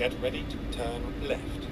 Get ready to turn left.